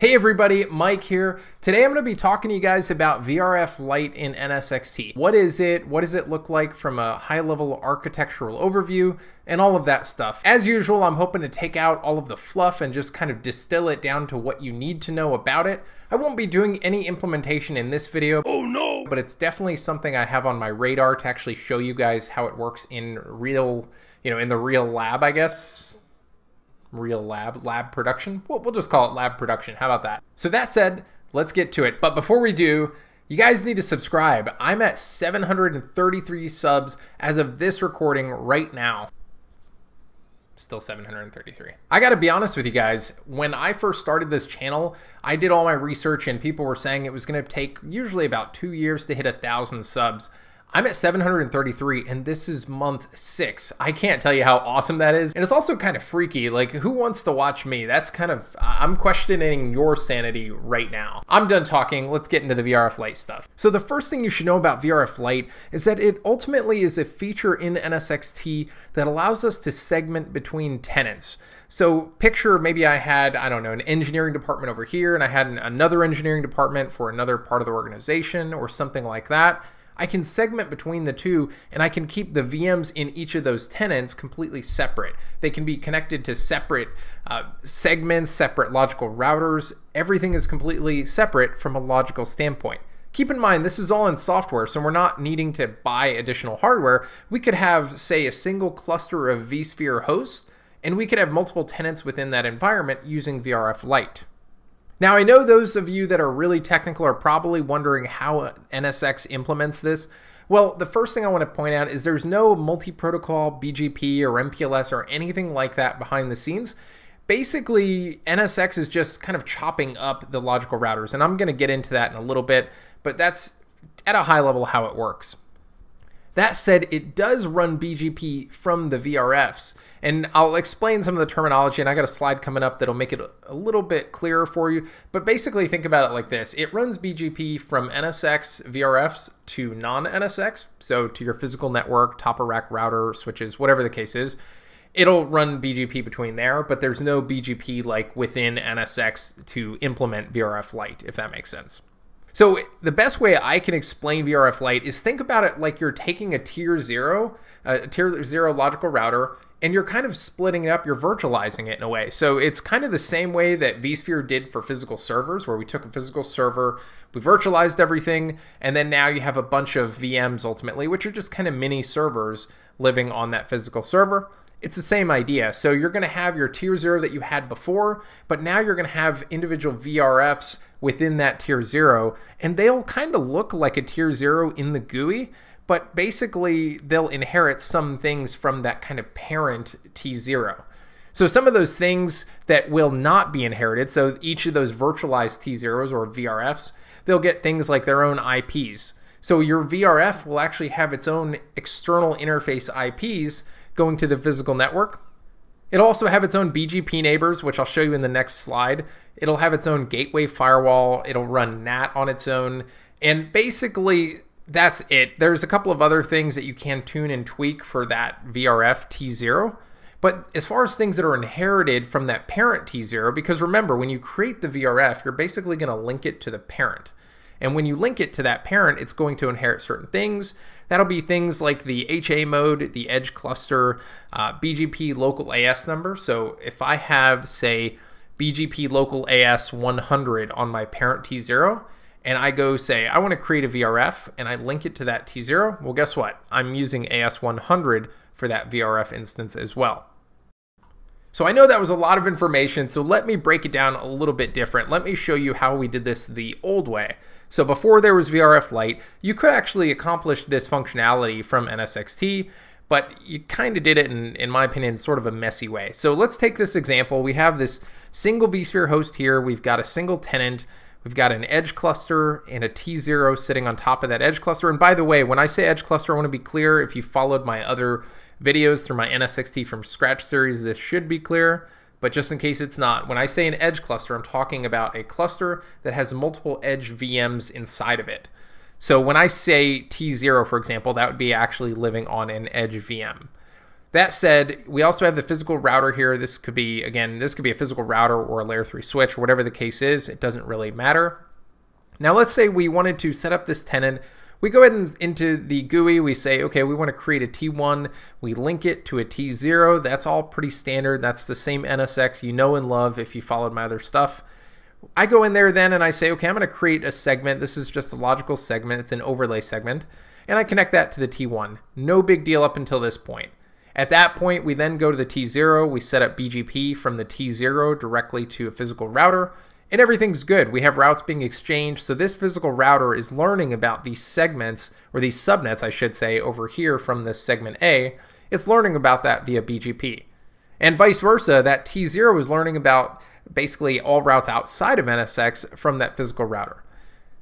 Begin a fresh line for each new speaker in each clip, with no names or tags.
Hey everybody, Mike here. Today I'm going to be talking to you guys about VRF Lite in NSXT. What is it? What does it look like from a high level architectural overview and all of that stuff. As usual, I'm hoping to take out all of the fluff and just kind of distill it down to what you need to know about it. I won't be doing any implementation in this video. Oh no! But it's definitely something I have on my radar to actually show you guys how it works in real, you know, in the real lab, I guess real lab, lab production. We'll, we'll just call it lab production. How about that? So that said, let's get to it. But before we do, you guys need to subscribe. I'm at 733 subs as of this recording right now. Still 733. I gotta be honest with you guys, when I first started this channel, I did all my research and people were saying it was gonna take usually about two years to hit a thousand subs. I'm at 733 and this is month six. I can't tell you how awesome that is. And it's also kind of freaky. Like, who wants to watch me? That's kind of, I'm questioning your sanity right now. I'm done talking. Let's get into the VRF Lite stuff. So, the first thing you should know about VRF Lite is that it ultimately is a feature in NSXT that allows us to segment between tenants. So picture maybe I had, I don't know, an engineering department over here and I had another engineering department for another part of the organization or something like that. I can segment between the two and I can keep the VMs in each of those tenants completely separate. They can be connected to separate uh, segments, separate logical routers. Everything is completely separate from a logical standpoint. Keep in mind, this is all in software, so we're not needing to buy additional hardware. We could have, say, a single cluster of vSphere hosts, and we could have multiple tenants within that environment using VRF Lite. Now, I know those of you that are really technical are probably wondering how NSX implements this. Well, the first thing I want to point out is there's no multi-protocol BGP or MPLS or anything like that behind the scenes. Basically, NSX is just kind of chopping up the logical routers, and I'm going to get into that in a little bit, but that's at a high level how it works. That said, it does run BGP from the VRFs. And I'll explain some of the terminology, and I got a slide coming up that'll make it a little bit clearer for you. But basically, think about it like this it runs BGP from NSX VRFs to non NSX, so to your physical network, top of rack router, switches, whatever the case is. It'll run BGP between there, but there's no BGP like within NSX to implement VRF Lite, if that makes sense. So the best way I can explain VRF Lite is think about it like you're taking a tier zero, a tier zero logical router, and you're kind of splitting it up, you're virtualizing it in a way. So it's kind of the same way that vSphere did for physical servers, where we took a physical server, we virtualized everything, and then now you have a bunch of VMs ultimately, which are just kind of mini servers living on that physical server. It's the same idea. So you're going to have your tier zero that you had before, but now you're going to have individual VRFs within that tier zero, and they'll kind of look like a tier zero in the GUI, but basically they'll inherit some things from that kind of parent T0. So some of those things that will not be inherited, so each of those virtualized T0s or VRFs, they'll get things like their own IPs. So your VRF will actually have its own external interface IPs going to the physical network. It'll also have its own BGP neighbors, which I'll show you in the next slide. It'll have its own gateway firewall. It'll run NAT on its own. And basically, that's it. There's a couple of other things that you can tune and tweak for that VRF T0. But as far as things that are inherited from that parent T0, because remember, when you create the VRF, you're basically going to link it to the parent. And when you link it to that parent, it's going to inherit certain things. That'll be things like the HA mode, the edge cluster, uh, BGP local AS number. So if I have, say, BGP local AS 100 on my parent T0, and I go say, I want to create a VRF, and I link it to that T0, well, guess what? I'm using AS 100 for that VRF instance as well. So I know that was a lot of information, so let me break it down a little bit different. Let me show you how we did this the old way. So before there was VRF Lite, you could actually accomplish this functionality from NSXT, but you kind of did it in, in my opinion, sort of a messy way. So let's take this example. We have this single vSphere host here. We've got a single tenant. We've got an edge cluster and a T0 sitting on top of that edge cluster. And by the way, when I say edge cluster, I want to be clear. If you followed my other videos through my NSXT from scratch series, this should be clear. But just in case it's not, when I say an edge cluster, I'm talking about a cluster that has multiple edge VMs inside of it. So when I say T0, for example, that would be actually living on an edge VM. That said, we also have the physical router here. This could be, again, this could be a physical router or a layer 3 switch, or whatever the case is. It doesn't really matter. Now let's say we wanted to set up this tenant. We go ahead and into the GUI, we say, okay, we want to create a T1. We link it to a T0. That's all pretty standard. That's the same NSX you know and love if you followed my other stuff. I go in there then and I say, okay, I'm going to create a segment. This is just a logical segment. It's an overlay segment. And I connect that to the T1. No big deal up until this point. At that point, we then go to the T0. We set up BGP from the T0 directly to a physical router and everything's good. We have routes being exchanged. So this physical router is learning about these segments, or these subnets, I should say, over here from this segment A. It's learning about that via BGP. And vice versa, that T0 is learning about basically all routes outside of NSX from that physical router.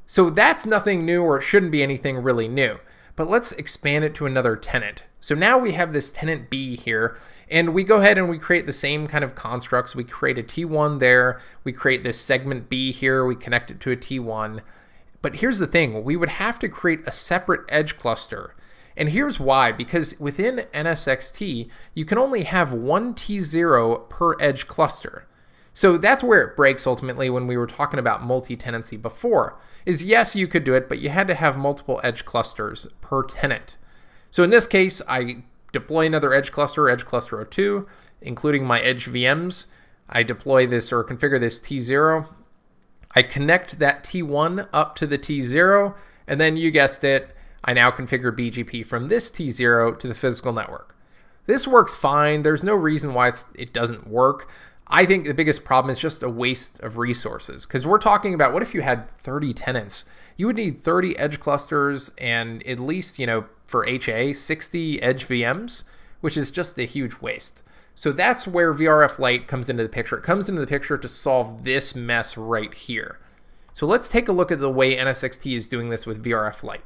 So that's nothing new, or it shouldn't be anything really new. But let's expand it to another tenant. So now we have this tenant B here, and we go ahead and we create the same kind of constructs. We create a T1 there, we create this segment B here, we connect it to a T1. But here's the thing, we would have to create a separate edge cluster. And here's why, because within NSXT, you can only have one T0 per edge cluster. So that's where it breaks ultimately when we were talking about multi-tenancy before, is yes, you could do it, but you had to have multiple edge clusters per tenant. So in this case, I deploy another edge cluster, edge cluster 02, including my edge VMs. I deploy this or configure this T0. I connect that T1 up to the T0, and then you guessed it, I now configure BGP from this T0 to the physical network. This works fine. There's no reason why it doesn't work. I think the biggest problem is just a waste of resources because we're talking about what if you had 30 tenants? You would need 30 edge clusters and at least, you know, for HA, 60 edge VMs, which is just a huge waste. So that's where VRF Lite comes into the picture. It comes into the picture to solve this mess right here. So let's take a look at the way NSXT is doing this with VRF Lite.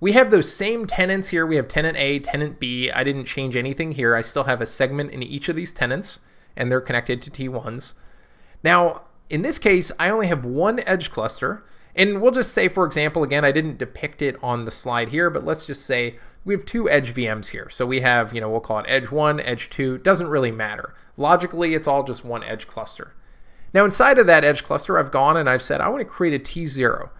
We have those same tenants here. We have tenant A, tenant B. I didn't change anything here. I still have a segment in each of these tenants and they're connected to T1s. Now, in this case, I only have one edge cluster, and we'll just say, for example, again, I didn't depict it on the slide here, but let's just say we have two edge VMs here. So we have, you know, we'll call it edge one, edge two, doesn't really matter. Logically, it's all just one edge cluster. Now inside of that edge cluster, I've gone and I've said, I want to create a T0.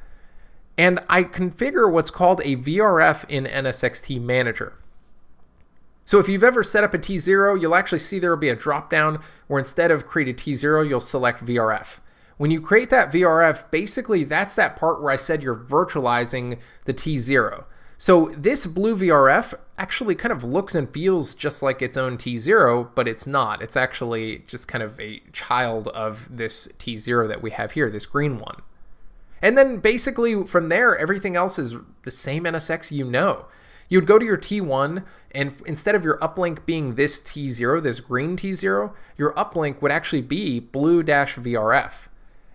And I configure what's called a VRF in NSXT Manager. So if you've ever set up a T0, you'll actually see there will be a drop down where instead of create a T0, you'll select VRF. When you create that VRF, basically that's that part where I said you're virtualizing the T0. So this blue VRF actually kind of looks and feels just like its own T0, but it's not. It's actually just kind of a child of this T0 that we have here, this green one. And then basically from there, everything else is the same NSX you know. You would go to your T1, and instead of your uplink being this T0, this green T0, your uplink would actually be blue-VRF.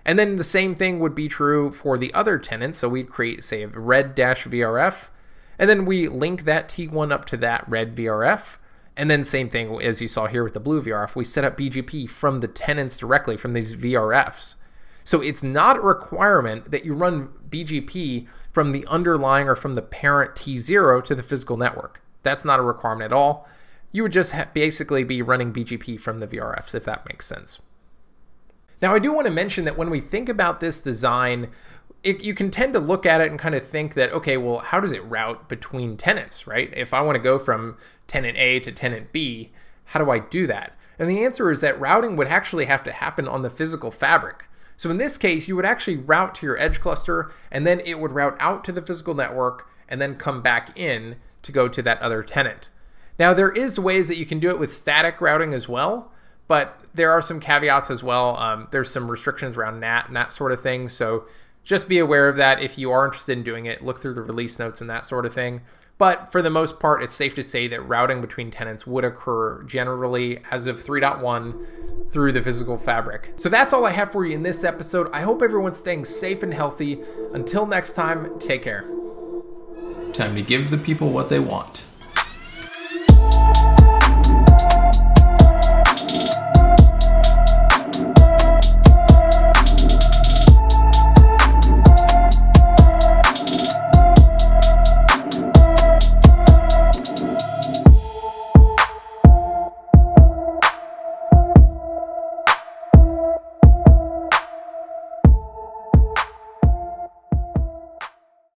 And then the same thing would be true for the other tenants. So we'd create, say, a red-VRF, and then we link that T1 up to that red VRF. And then same thing as you saw here with the blue VRF, we set up BGP from the tenants directly from these VRFs. So it's not a requirement that you run BGP from the underlying or from the parent T0 to the physical network. That's not a requirement at all. You would just basically be running BGP from the VRFs, if that makes sense. Now, I do want to mention that when we think about this design, it, you can tend to look at it and kind of think that, okay, well, how does it route between tenants, right? If I want to go from tenant A to tenant B, how do I do that? And the answer is that routing would actually have to happen on the physical fabric. So in this case, you would actually route to your edge cluster, and then it would route out to the physical network, and then come back in to go to that other tenant. Now, there is ways that you can do it with static routing as well, but there are some caveats as well. Um, there's some restrictions around NAT and that sort of thing. So just be aware of that. If you are interested in doing it, look through the release notes and that sort of thing. But for the most part, it's safe to say that routing between tenants would occur generally as of 3.1 through the physical fabric. So that's all I have for you in this episode. I hope everyone's staying safe and healthy. Until next time, take care. Time to give the people what they want.